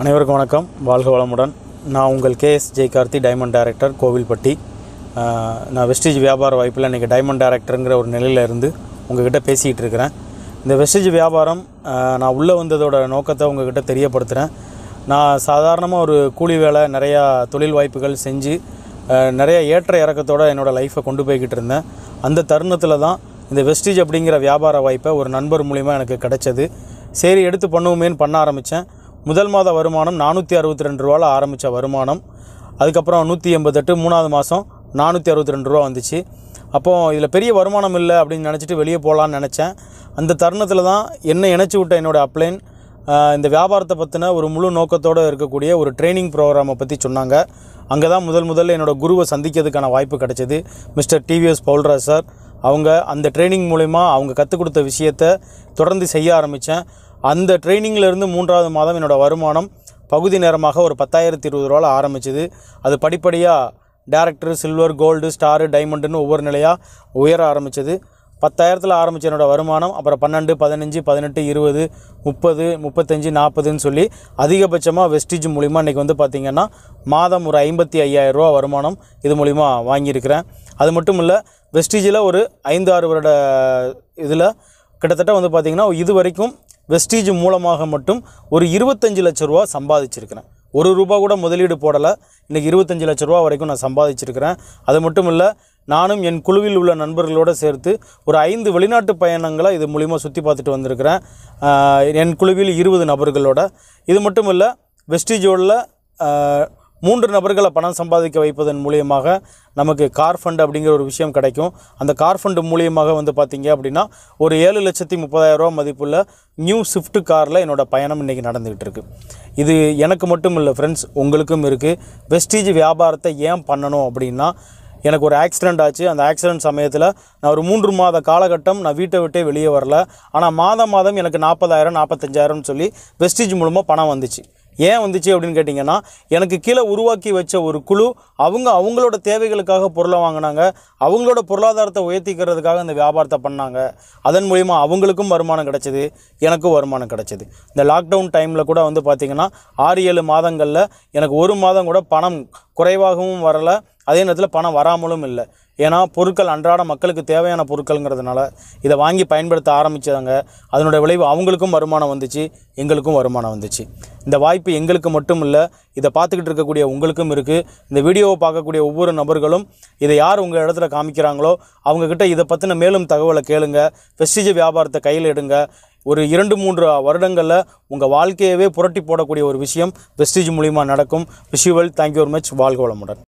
அனைவருக்கும் வணக்கம். வாழ்க வளமுடன். நான் உங்கள் KS Jaikarthi diamond director Kovilpatti. நான் வெஸ்டேஜ் வியாபார வாய்ப்பில் இன்றைக்கி டைமண்ட் டைரக்டருங்கிற ஒரு நிலையில் இருந்து உங்ககிட்ட பேசிகிட்டு இருக்கிறேன். இந்த வெஸ்டேஜ் வியாபாரம் நான் உள்ளே வந்ததோட நோக்கத்தை உங்ககிட்ட தெரியப்படுத்துகிறேன் நான் சாதாரணமாக ஒரு கூலி வேலை நிறையா தொழில் வாய்ப்புகள் செஞ்சு நிறைய ஏற்ற இறக்கத்தோடு என்னோடய லைஃப்பை கொண்டு போய்கிட்டு இருந்தேன். அந்த தருணத்தில் தான் இந்த வெஸ்டேஜ் அப்படிங்கிற வியாபார வாய்ப்பை ஒரு நண்பர் மூலிமா எனக்கு கிடைச்சது. சரி எடுத்து பண்ணுவோமேன்னு பண்ண ஆரம்பித்தேன் முதல் மாத வருமானம் நானூற்றி அறுபத்தி ரெண்டு ரூபாவில் ஆரம்பித்த வருமானம். அதுக்கப்புறம் நூற்றி எண்பத்தெட்டு மூணாவது மாதம் நானூற்றி அறுபத்தி ரெண்டு ரூபா வந்துச்சு. அப்போது இதில் பெரிய வருமானம் இல்லை அப்படின்னு நினச்சிட்டு வெளியே போகலான்னு நினச்சேன். அந்த தருணத்தில் தான் என்னை இணைச்சி விட்ட என்னோடய அப்ளைன் இந்த வியாபாரத்தை பற்றின ஒரு முழு நோக்கத்தோடு இருக்கக்கூடிய ஒரு ட்ரைனிங் ப்ரோக்ராமை பற்றி சொன்னாங்க. அங்கே தான் முதல் முதல்ல என்னோடய குருவை சந்திக்கிறதுக்கான வாய்ப்பு கிடைச்சிது. மிஸ்டர் டிவிஎஸ் பவுல்ராஜ் சார் அவங்க அந்த ட்ரைனிங் மூலிமா அவங்க கற்றுக் கொடுத்த விஷயத்தை தொடர்ந்து செய்ய ஆரம்பித்தேன் அந்த ட்ரைனிங்கிலேருந்து மூன்றாவது மாதம் என்னோடய வருமானம் பகுதி நேரமாக ஒரு பத்தாயிரத்தி இருபது ரூபாவில் ஆரம்பிச்சது. அது படிப்படியாக டேரக்டர் சில்வர் கோல்டு ஸ்டாரு டைமண்டுன்னு ஒவ்வொரு நிலையாக உயர ஆரம்பித்தது பத்தாயிரத்தில் ஆரம்பித்த என்னோடய வருமானம் அப்புறம் பன்னெண்டு பதினஞ்சு பதினெட்டு இருபது முப்பது முப்பத்தஞ்சு நாற்பதுன்னு சொல்லி அதிகபட்சமாக வெஸ்டேஜ் மூலிமா இன்றைக்கி வந்து பார்த்திங்கன்னா மாதம் ஒரு ஐம்பத்தி ஐயாயிரம் ரூபா வருமானம் இது மூலிமா வாங்கியிருக்கிறேன். அது மட்டும் இல்லை வெஸ்டிஜில் ஒரு ஐந்து ஆறு வருட இதில் கிட்டத்தட்ட வந்து பார்த்திங்கன்னா இது வரைக்கும் வெஸ்டீஜ் மூலமாக மட்டும் ஒரு இருபத்தஞ்சு லட்ச ரூபா சம்பாதிச்சிருக்கிறேன். ஒரு ரூபா கூட முதலீடு போடலை. இன்றைக்கி இருபத்தஞ்சு லட்ச ரூபா வரைக்கும் நான் சம்பாதிச்சிருக்கிறேன். அது மட்டும் இல்லை நானும் என் குழுவில் உள்ள நண்பர்களோடு சேர்த்து ஒரு ஐந்து வெளிநாட்டு பயணங்களை இது மூலிமா சுற்றி பார்த்துட்டு வந்திருக்கிறேன். என் குழுவில் இருபது நபர்களோட. இது மட்டும் இல்லை வெஸ்டீஜோடில் மூன்று நபர்களை பணம் சம்பாதிக்க வைப்பதன் மூலியமாக நமக்கு கார் ஃபண்ட் அப்படிங்கிற ஒரு விஷயம் கிடைக்கும். அந்த கார் ஃபண்டு மூலியமாக வந்து பார்த்தீங்க அப்படின்னா ஒரு ஏழு லட்சத்தி முப்பதாயிரம் ரூபா மதிப்புள்ள நியூ ஸ்விஃப்ட் காரில் என்னோடய பயணம் இன்றைக்கி நடந்துக்கிட்டு இருக்கு. இது எனக்கு மட்டும் இல்லை ஃப்ரெண்ட்ஸ் உங்களுக்கும் இருக்குது வெஸ்டீஜ் வியாபாரத்தை ஏன் பண்ணணும் அப்படின்னா எனக்கு ஒரு ஆக்சிடெண்ட் ஆச்சு. அந்த ஆக்சிடெண்ட் சமயத்தில் நான் ஒரு மூன்று மாத காலகட்டம் நான் வீட்டை விட்டே வெளியே வரல. ஆனால் மாதம் மாதம் எனக்கு நாற்பதாயிரம் நாற்பத்தஞ்சாயிரம்னு சொல்லி வெஸ்டீஜ் மூலமாக பணம் வந்துச்சு. ஏன் வந்துச்சு அப்படின்னு கேட்டிங்கன்னா எனக்கு கீழே உருவாக்கி வச்ச ஒரு குழு அவங்க அவங்களோட தேவைகளுக்காக பொருளை வாங்கினாங்க. அவங்களோட பொருளாதாரத்தை உயர்த்திக்கிறதுக்காக இந்த வியாபாரத்தை பண்ணாங்க. அதன் மூலிமா அவங்களுக்கும் வருமானம் கிடச்சிது எனக்கும் வருமானம் கிடச்சிது. இந்த லாக்டவுன் டைமில் கூட வந்து பார்த்திங்கன்னா ஆறு ஏழு மாதங்களில் எனக்கு ஒரு மாதம் கூட பணம் குறைவாகவும் வரலை. அதே நேரத்தில் பணம் வராமலும் இல்லை. ஏன்னா பொருட்கள் அன்றாட மக்களுக்கு தேவையான பொருட்கள்ங்கிறதுனால இதை வாங்கி பயன்படுத்த ஆரம்பித்தாங்க அதனுடைய விளைவு அவங்களுக்கும் வருமானம் வந்துச்சு எங்களுக்கும் வருமானம் வந்துச்சு. இந்த வாய்ப்பு எங்களுக்கு மட்டும் இல்லை இதை பார்த்துக்கிட்டு இருக்கக்கூடிய உங்களுக்கும் இருக்குது இந்த வீடியோவை பார்க்கக்கூடிய ஒவ்வொரு நபர்களும் இதை யார் உங்கள் இடத்துல காமிக்கிறாங்களோ அவங்கக்கிட்ட இதை பற்றின மேலும் தகவலை கேளுங்க. வெஸ்டிஜ் வியாபாரத்தை கையில் எடுங்க. ஒரு இரண்டு மூன்று வருடங்களில் உங்கள் வாழ்க்கையவே புரட்டி போடக்கூடிய ஒரு விஷயம் வெஸ்டிஜ் மூலிமா நடக்கும். விஷுவல் தேங்க்யூ வெரி மச் வாழ்க வளமுடன்.